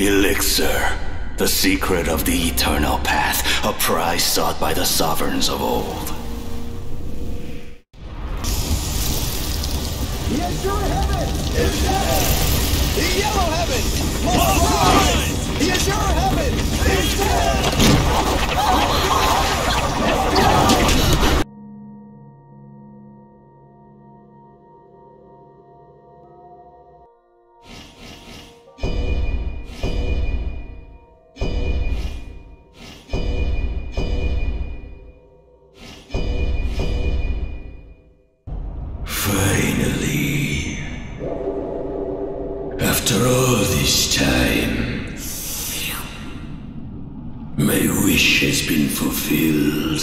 Elixir, the secret of the eternal path, a prize sought by the sovereigns of old. The Azure Heaven is dead! The Yellow Heaven must rise! The Azure Heaven is dead! Finally. After all this time, my wish has been fulfilled.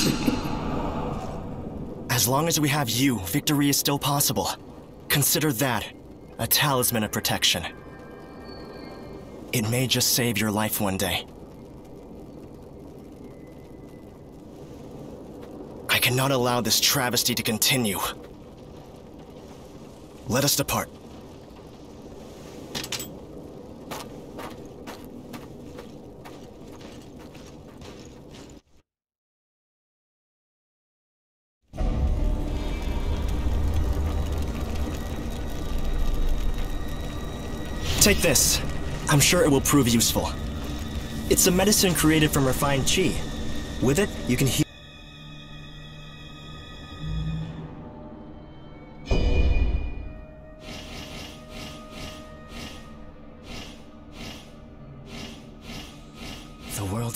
As long as we have you, victory is still possible. Consider that a talisman of protection. It may just save your life one day. I cannot allow this travesty to continue. Let us depart. Take this. I'm sure it will prove useful. It's a medicine created from refined chi. With it, you can heal.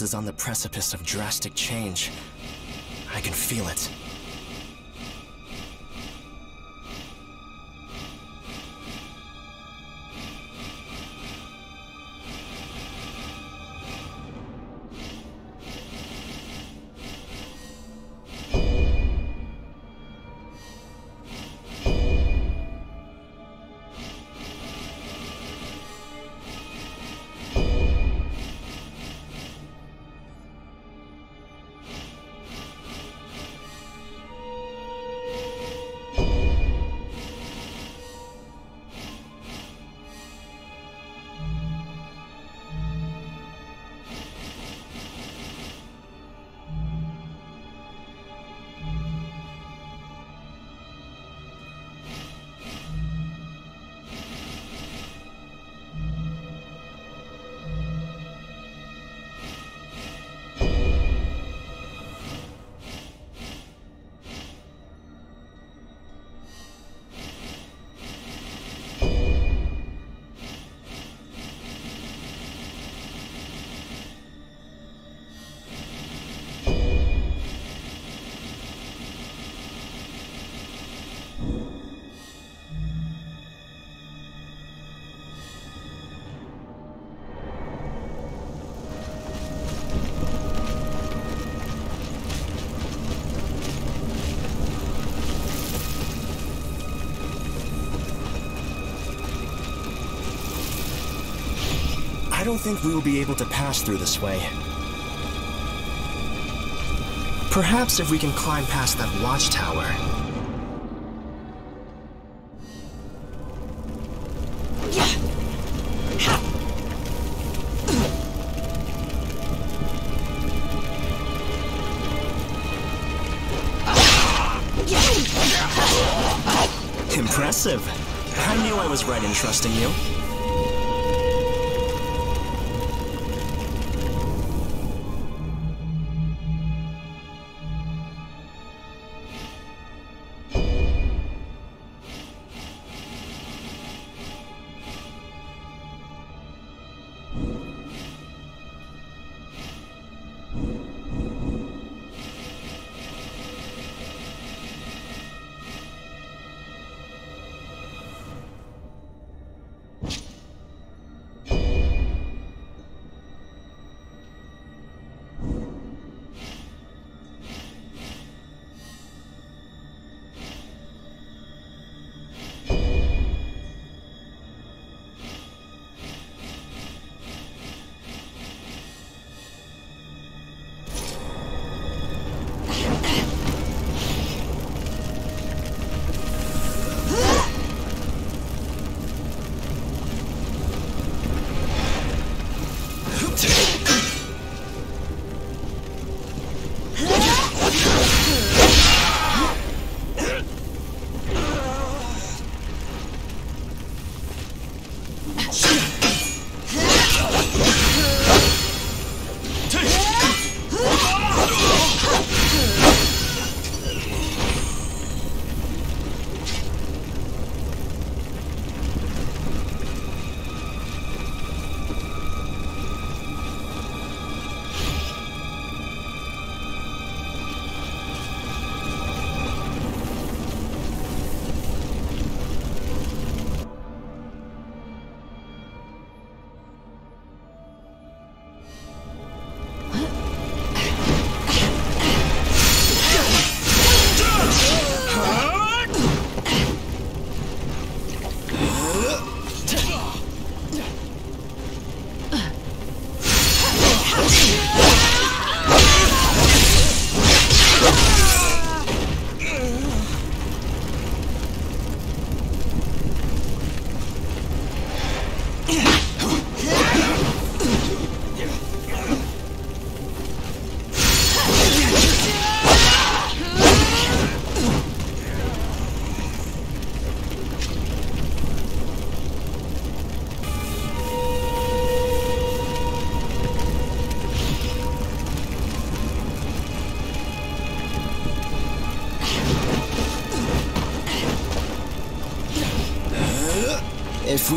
Is on the precipice of drastic change. I can feel it. Don't think we will be able to pass through this way. Perhaps if we can climb past that watchtower. Impressive. I knew I was right in trusting you.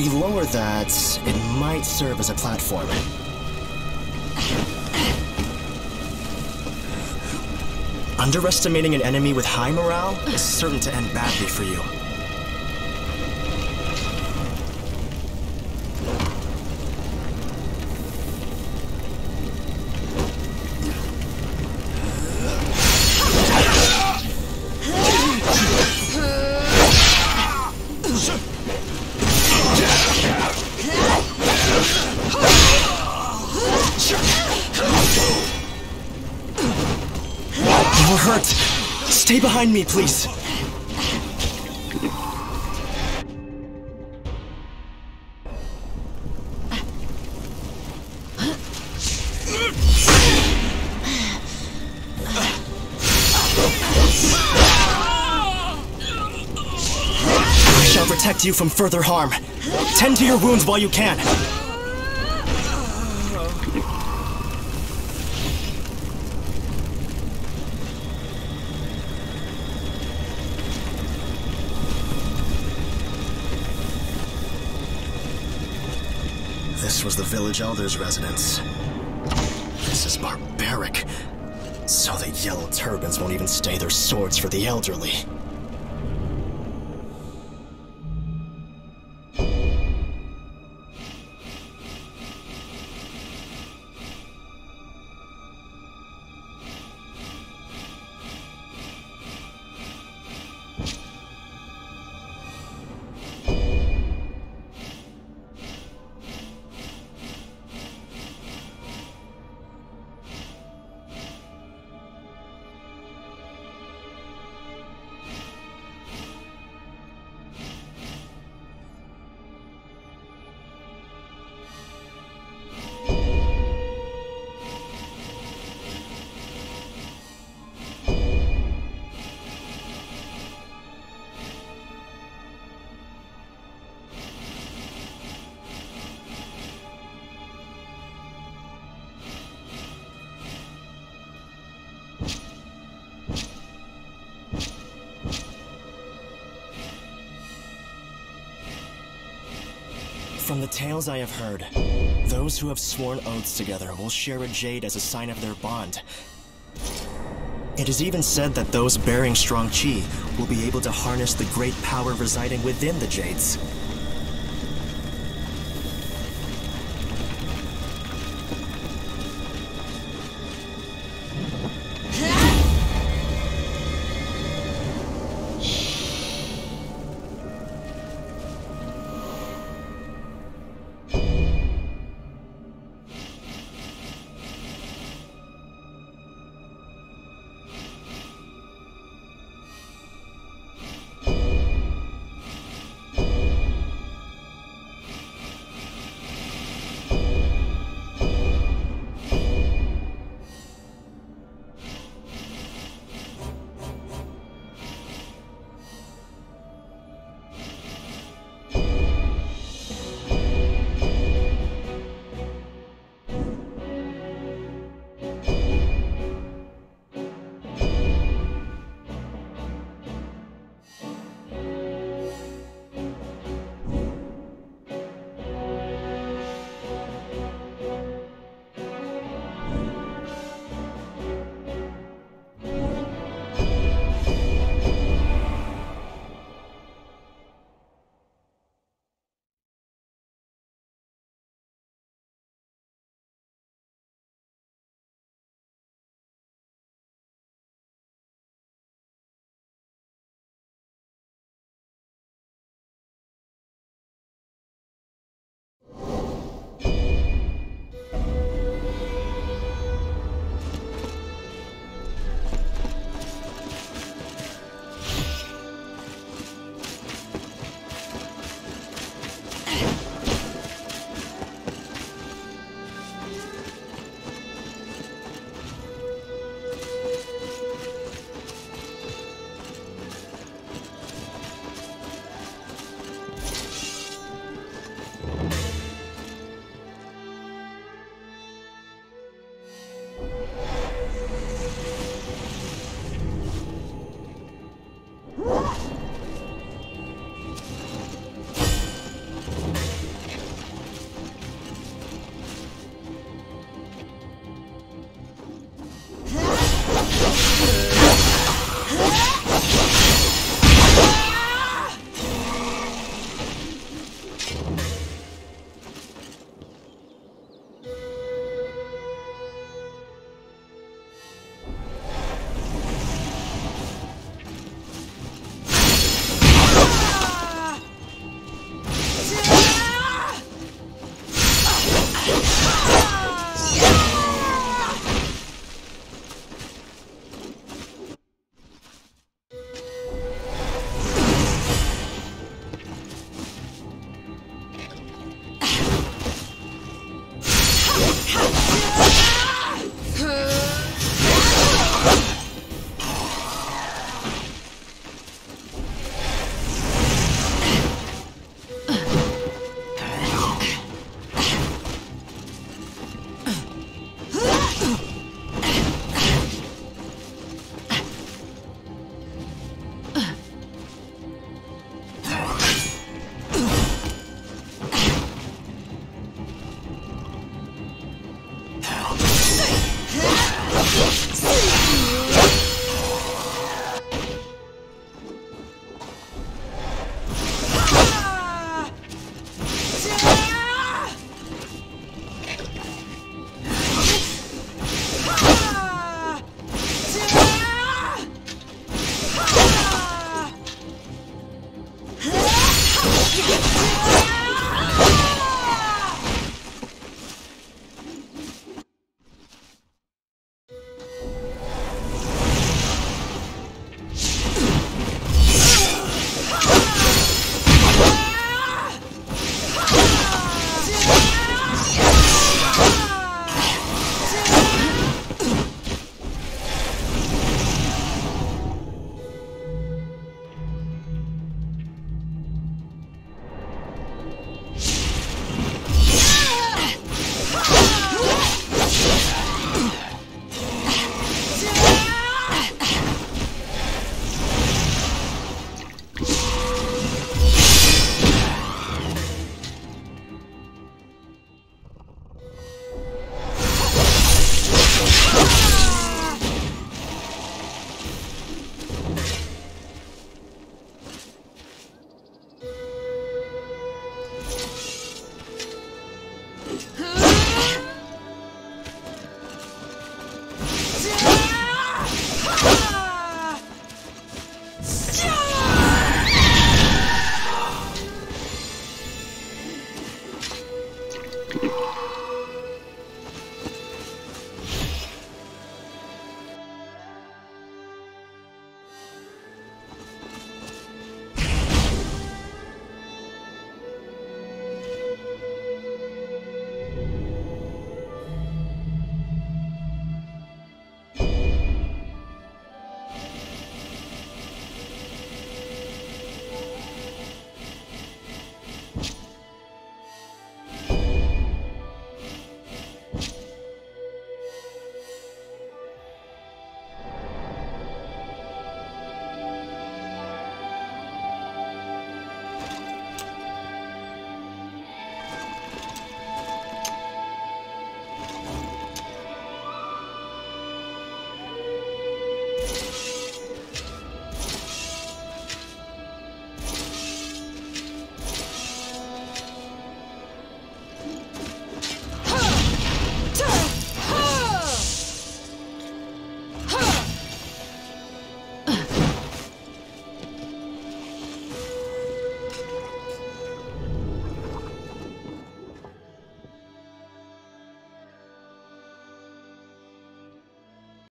We lower that, it might serve as a platform. Underestimating an enemy with high morale is certain to end badly for you. You're hurt. Stay behind me, please. I shall protect you from further harm. Tend to your wounds while you can. Was the village elder's residence. This is barbaric. So the yellow turbans won't even stay their swords for the elderly. Tales I have heard, those who have sworn oaths together will share a jade as a sign of their bond. It is even said that those bearing strong chi will be able to harness the great power residing within the jades.